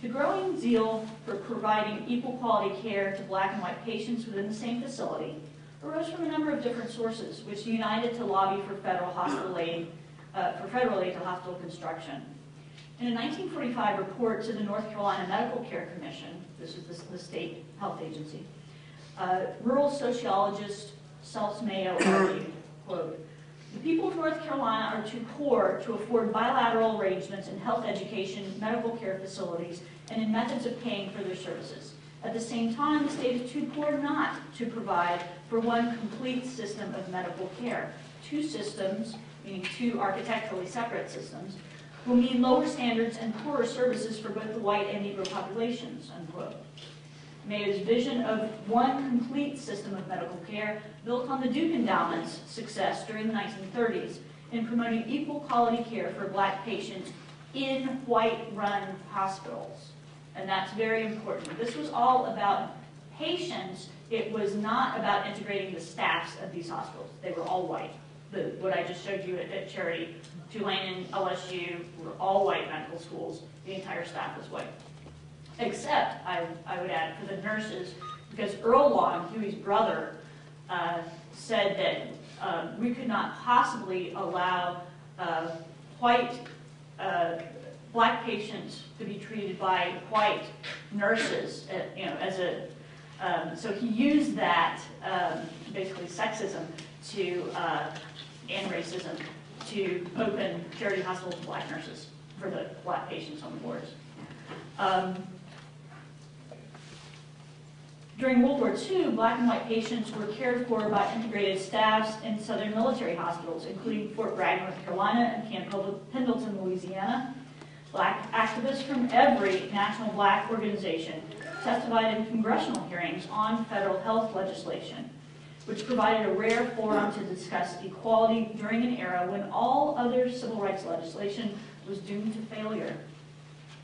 The growing zeal for providing equal quality care to black and white patients within the same facility arose from a number of different sources, which united to lobby for federal hospital aid, uh, for federal aid to hospital construction. In a 1945 report to the North Carolina Medical Care Commission, this is the, the state health agency, uh, rural sociologist Selz Mayo argued, quote, the people of North Carolina are too poor to afford bilateral arrangements in health education, medical care facilities, and in methods of paying for their services. At the same time, the state is too poor not to provide for one complete system of medical care. Two systems, meaning two architecturally separate systems, will mean lower standards and poorer services for both the white and Negro populations, unquote. Mayo's vision of one complete system of medical care built on the Duke Endowment's success during the 1930s in promoting equal quality care for black patients in white-run hospitals. And that's very important. This was all about patients. It was not about integrating the staffs of these hospitals. They were all white. The, what I just showed you at, at Charity, Tulane and LSU were all white medical schools. The entire staff was white except, I, I would add, for the nurses, because Earl Long, Huey's brother, uh, said that uh, we could not possibly allow uh, white, uh, black patients to be treated by white nurses, uh, you know, as a, um, so he used that, um, basically sexism to, uh, and racism, to open charity hospitals to black nurses for the black patients on the wards. Um, during World War II, black and white patients were cared for by integrated staffs in southern military hospitals, including Fort Bragg, North Carolina, and Camp Pendleton, Louisiana. Black activists from every national black organization testified in congressional hearings on federal health legislation, which provided a rare forum to discuss equality during an era when all other civil rights legislation was doomed to failure.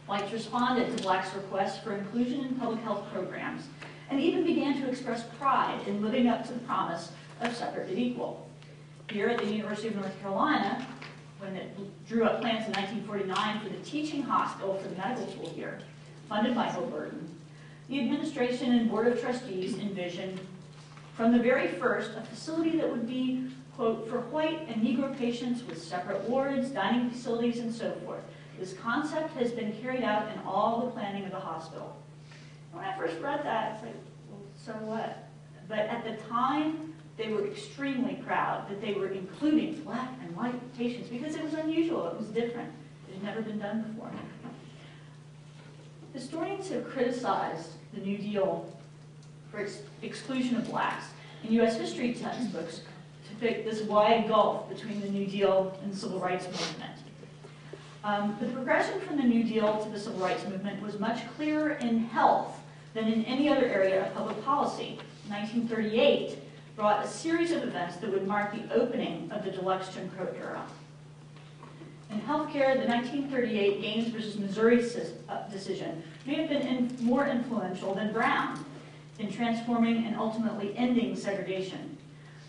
Whites responded to blacks' requests for inclusion in public health programs and even began to express pride in living up to the promise of separate but equal. Here at the University of North Carolina, when it drew up plans in 1949 for the teaching hospital for the medical school here, funded by Burton, the administration and board of trustees envisioned from the very first a facility that would be, quote, for white and Negro patients with separate wards, dining facilities, and so forth. This concept has been carried out in all the planning of the hospital. When I first read that, it's like, well, so what? But at the time, they were extremely proud that they were including black and white patients because it was unusual, it was different. It had never been done before. Historians have criticized the New Deal for its exclusion of blacks in U.S. history textbooks to pick this wide gulf between the New Deal and the Civil Rights Movement. Um, the progression from the New Deal to the Civil Rights Movement was much clearer in health than in any other area of public policy. 1938 brought a series of events that would mark the opening of the deluxe Jim Crow era. In healthcare, the 1938 Gaines versus Missouri uh, decision may have been in, more influential than Brown in transforming and ultimately ending segregation.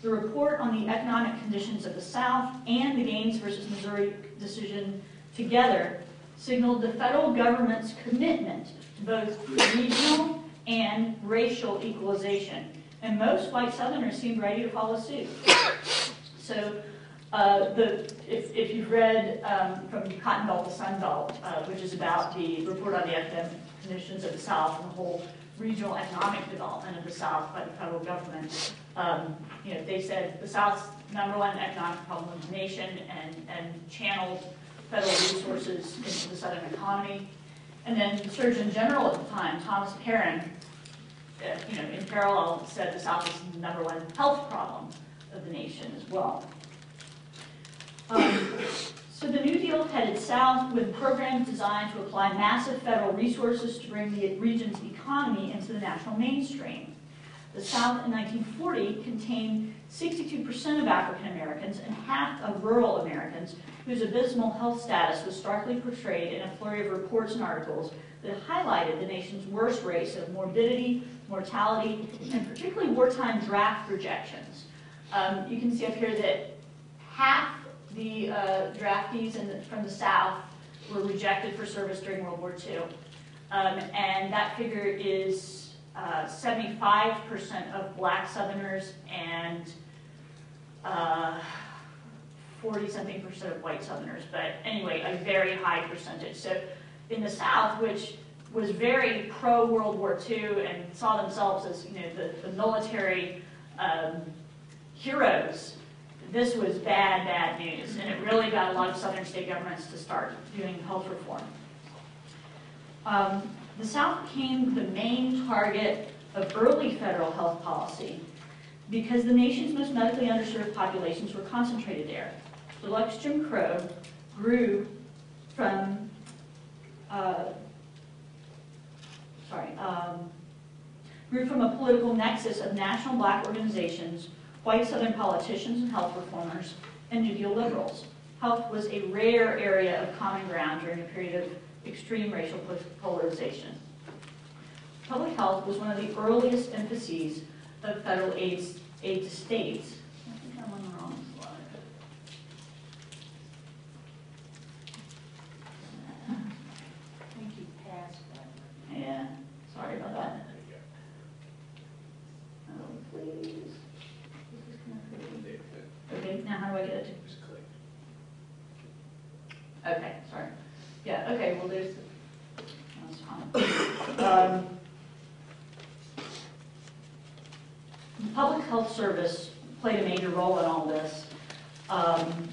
The report on the economic conditions of the South and the Gaines versus Missouri decision together signaled the federal government's commitment to both regional and racial equalization. And most white Southerners seemed ready to follow suit. So uh, the, if, if, you've read um, from Cotton Belt to Sun Belt, uh, which is about the report on the economic conditions of the South and the whole regional economic development of the South by the federal government, um, you know, they said the South's number one economic problem in the nation and, and channeled federal resources into the Southern economy. And then the Surgeon General at the time, Thomas Parran, uh, you know, in parallel said the South is the number one health problem of the nation as well. Um, so the New Deal headed south with programs designed to apply massive federal resources to bring the region's economy into the national mainstream. The South in 1940 contained 62% of African Americans and half of rural Americans whose abysmal health status was starkly portrayed in a flurry of reports and articles that highlighted the nation's worst race of morbidity, mortality, and particularly wartime draft rejections. Um, you can see up here that half the uh, draftees the, from the South were rejected for service during World War II. Um, and that figure is 75% of black Southerners and uh, 40-something percent of white Southerners. But anyway, a very high percentage. So in the South, which was very pro-World War II and saw themselves as, you know, the, the military um, heroes, this was bad, bad news. And it really got a lot of Southern state governments to start doing health reform. Um, the South became the main target of early federal health policy because the nation's most medically underserved populations were concentrated there. The Jim Crow grew from, uh, sorry, um, grew from a political nexus of national black organizations, white Southern politicians and health reformers, and New Deal liberals. Health was a rare area of common ground during a period of extreme racial polarization. Public health was one of the earliest emphases of federal aid, aid to states. I think I'm on the wrong slide. I think you passed that. Yeah, sorry about that. Oh, please. This is kind of pretty. Okay, now how do I get it to Just click. Okay, sorry. Yeah, okay, well, there's. Um, the Public Health Service played a major role in all this. Um,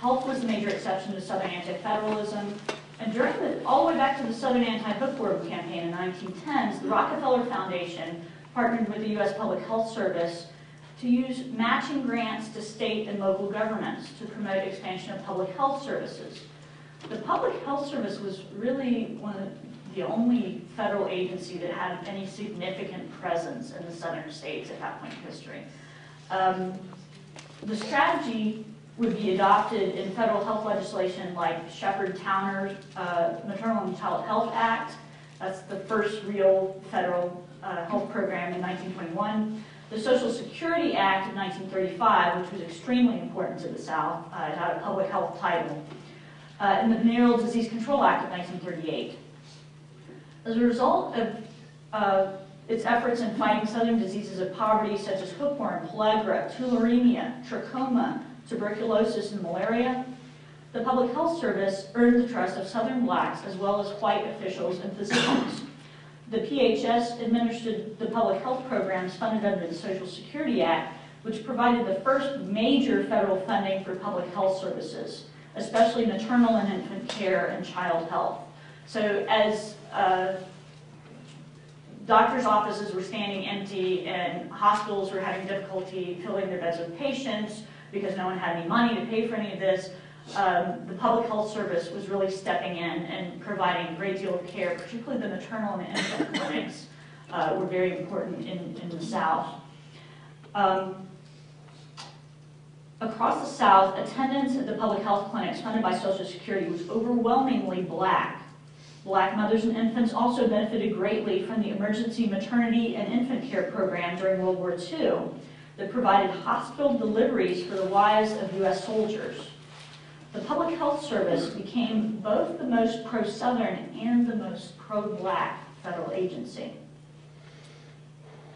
Health was the major exception to Southern anti-federalism, and during the, all the way back to the Southern Anti-Hookworm campaign in the 1910s, the Rockefeller Foundation partnered with the U.S. Public Health Service to use matching grants to state and local governments to promote expansion of public health services. Public Health Service was really one of the only federal agency that had any significant presence in the southern states at that point in history. Um, the strategy would be adopted in federal health legislation like Sheppard-Towner uh, Maternal and Child Health Act. That's the first real federal uh, health program in 1921. The Social Security Act of 1935, which was extremely important to the South, uh, it had a public health title. Uh, and the Venereal Disease Control Act of 1938. As a result of uh, its efforts in fighting southern diseases of poverty such as hookworm, pellagra, tularemia, trachoma, tuberculosis, and malaria, the Public Health Service earned the trust of Southern blacks as well as white officials and physicians. The PHS administered the public health programs funded under the Social Security Act, which provided the first major federal funding for public health services, especially maternal and infant care and child health. So as uh, doctors' offices were standing empty and hospitals were having difficulty filling their beds with patients because no one had any money to pay for any of this. Um, the public health service was really stepping in and providing a great deal of care, particularly the maternal and infant clinics uh, were very important in, in the South. Um, across the South, attendance at the public health clinics funded by Social Security was overwhelmingly black. Black mothers and infants also benefited greatly from the emergency maternity and infant care program during World War II that provided hospital deliveries for the wives of U.S. soldiers. The Public Health Service became both the most pro-Southern and the most pro-black federal agency.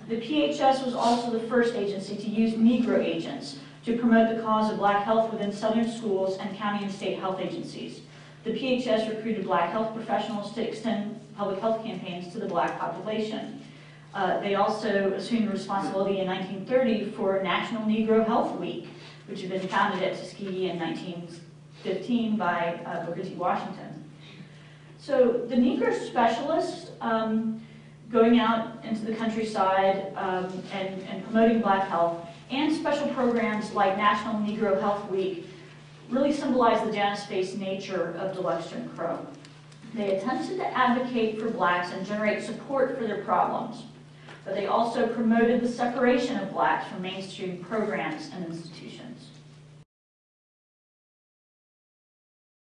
The PHS was also the first agency to use Negro agents to promote the cause of black health within Southern schools and county and state health agencies. The PHS recruited black health professionals to extend public health campaigns to the black population. Uh, they also assumed responsibility in 1930 for National Negro Health Week, which had been founded at Tuskegee in 1915 by uh, Booker T. Washington. So the Negro specialists um, going out into the countryside um, and, and promoting black health and special programs like National Negro Health Week really symbolize the Janus-faced nature of Deluxe Jim Crow. They attempted to advocate for blacks and generate support for their problems, but they also promoted the separation of blacks from mainstream programs and institutions.